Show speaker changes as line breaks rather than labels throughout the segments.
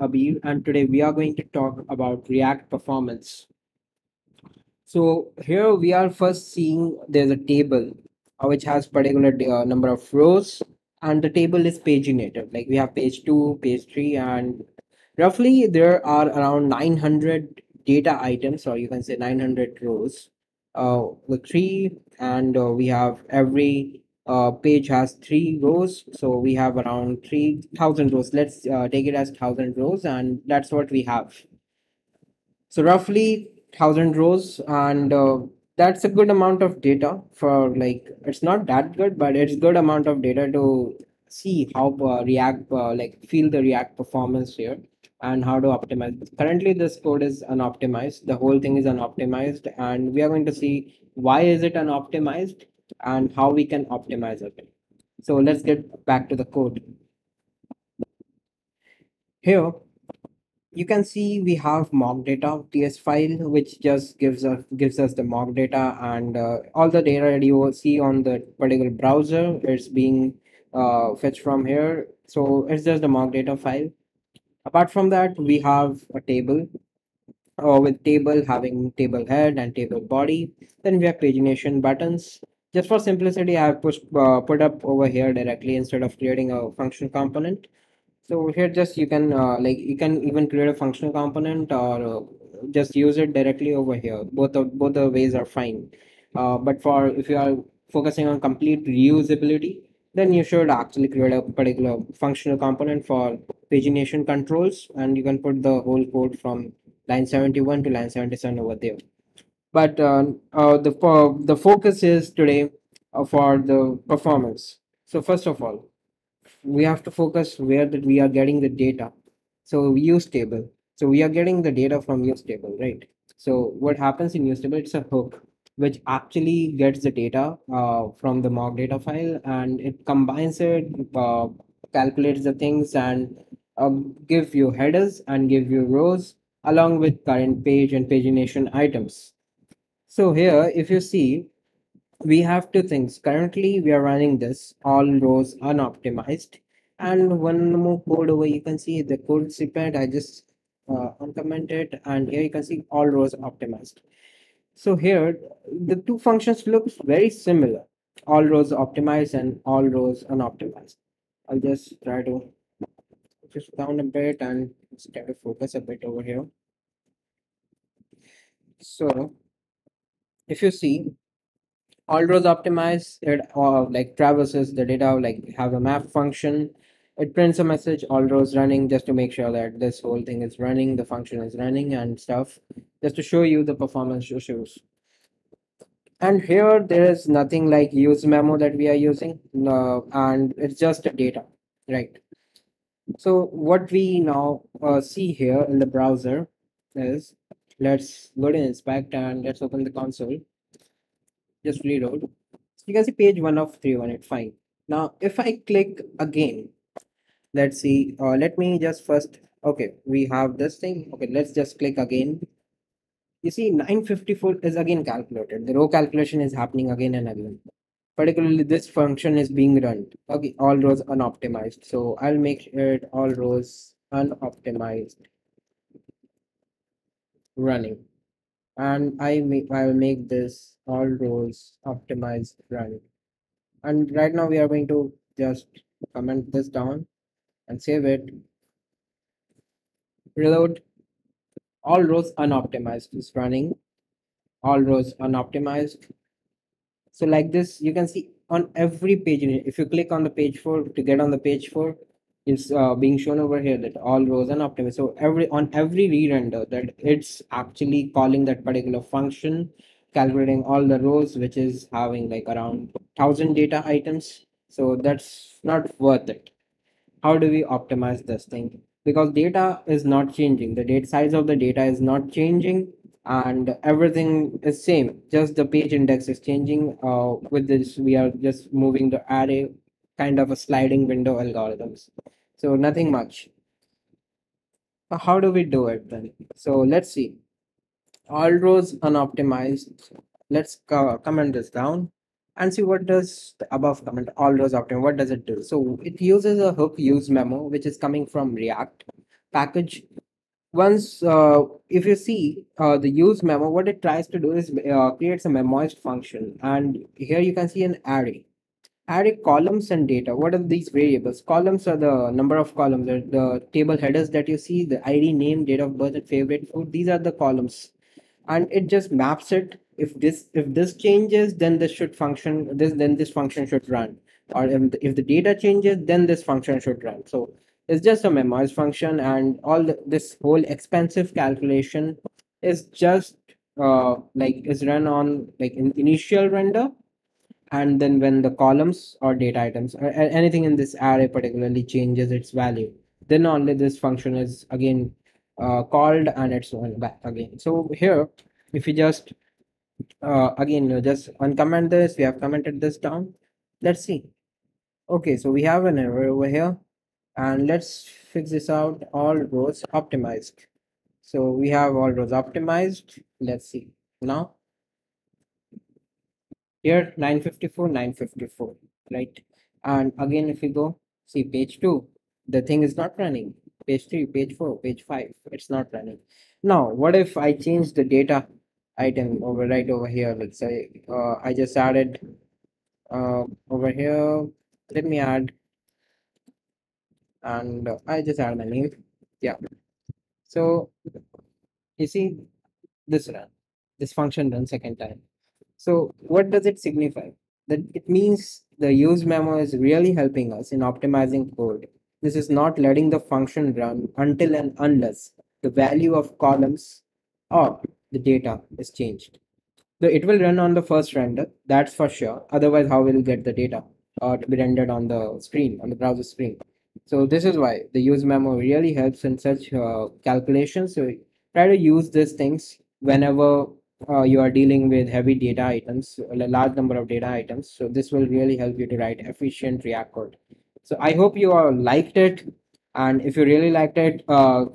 Abir, and today we are going to talk about React performance. So here we are first seeing there's a table uh, which has particular uh, number of rows, and the table is paginated. Like we have page two, page three, and roughly there are around 900 data items, or you can say 900 rows. Uh, with three, and uh, we have every uh, page has three rows, so we have around 3000 rows. Let's uh, take it as 1000 rows, and that's what we have. So roughly 1000 rows, and uh, that's a good amount of data for like it's not that good, but it's good amount of data to see how uh, React uh, like feel the React performance here and how to optimize. Currently, this code is unoptimized. The whole thing is unoptimized, and we are going to see why is it unoptimized and how we can optimize it. So let's get back to the code. Here you can see we have mock data ts file which just gives us gives us the mock data and uh, all the data that you will see on the particular browser is being uh, fetched from here so it's just the mock data file apart from that we have a table uh, with table having table head and table body then we have pagination buttons just for simplicity i have pushed uh, put up over here directly instead of creating a function component so here just you can uh, like you can even create a functional component or uh, just use it directly over here. Both of both the ways are fine. Uh, but for if you are focusing on complete reusability, then you should actually create a particular functional component for pagination controls, and you can put the whole code from line 71 to line 77 over there. But uh, uh, the the focus is today uh, for the performance. So first of all we have to focus where that we are getting the data. So use table. So we are getting the data from use table, right? So what happens in use table? It's a hook which actually gets the data uh, from the mock data file and it combines it, uh, calculates the things and um, give you headers and give you rows along with current page and pagination items. So here, if you see, we have two things. Currently, we are running this all rows unoptimized. And one more code over, you can see the code snippet. I just uh, uncommented, and here you can see all rows optimized. So here, the two functions look very similar. All rows optimized and all rows unoptimized. I'll just try to just down a bit and just try to focus a bit over here. So if you see all rows optimized it uh, like traverses the data like have a map function. It prints a message all rows running just to make sure that this whole thing is running the function is running and stuff just to show you the performance issues. And here there is nothing like use memo that we are using no, and it's just data right? So what we now uh, see here in the browser is let's go to inspect and let's open the console just reload. So you can see page one of three on it. Fine. Now, if I click again, let's see. Uh, let me just first. Okay, we have this thing. Okay, let's just click again. You see, 954 is again calculated. The row calculation is happening again and again. Particularly, this function is being run. Okay, all rows unoptimized. So I'll make it all rows unoptimized running. And I make I will make this all rows optimized running. And right now we are going to just comment this down and save it. Reload. All rows unoptimized is running. All rows unoptimized. So like this you can see on every page if you click on the page 4 to get on the page 4 is uh, being shown over here that all rows and optimize. So every on every re-render that it's actually calling that particular function, calculating all the rows, which is having like around thousand data items. So that's not worth it. How do we optimize this thing? Because data is not changing. The date size of the data is not changing and everything is same. Just the page index is changing. Uh, with this, we are just moving the array kind of a sliding window algorithms. So nothing much. How do we do it then? So let's see. All rows unoptimized. Let's co- comment this down and see what does the above comment all rows optimized. What does it do? So it uses a hook use memo which is coming from React. package once uh, if you see uh, the use memo what it tries to do is uh, creates a memoized function and here you can see an array array columns and data. What are these variables? Columns are the number of columns the, table headers that you see the id name date of birth and favorite food. These are the columns. And it just maps it. If this if this changes then this should function this then this function should run. Or if the, if the data changes then this function should run. So it's just a memoized function and all the, this whole expensive calculation is just uh like is run on like in initial render and then when the columns or data items or anything in this array particularly changes its value then only this function is again uh, called and it's run back again. So here if you just uh, again you just uncomment this we have commented this down. Let's see. Okay so we have an error over here. And let's fix this out. All rows optimized. So we have all rows optimized. Let's see. Now here 954 954 right? And again if you go see page 2 the thing is not running. Page 3 page 4 page 5 it's not running. Now what if i change the data item over right over here? Let's say uh, i just added uh, over here let me add and uh, i just add my name. Yeah. So you see this run this function run second time so what does it signify? That it means the use memo is really helping us in optimizing code. This is not letting the function run until and unless the value of columns or the data is changed. So it will run on the first render, that's for sure. Otherwise, how will get the data or to be rendered on the screen, on the browser screen? So this is why the use memo really helps in such uh, calculations. So try to use these things whenever uh, you are dealing with heavy data items, a large number of data items. So this will really help you to write efficient React code. So I hope you all liked it. And if you really liked it uh,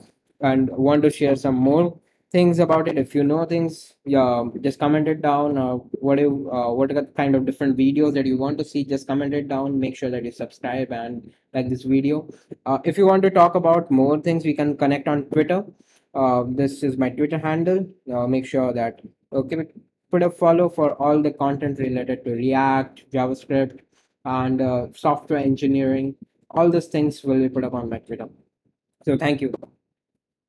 and want to share some more things about it, if you know things, yeah, just comment it down. Or what you, uh, what kind of different videos that you want to see? Just comment it down. Make sure that you subscribe and like this video. Uh, if you want to talk about more things, we can connect on Twitter. Uh, this is my Twitter handle. Uh, make sure that okay put a follow for all the content related to react javascript and uh, software engineering. All those things will be put up on my twitter so thank you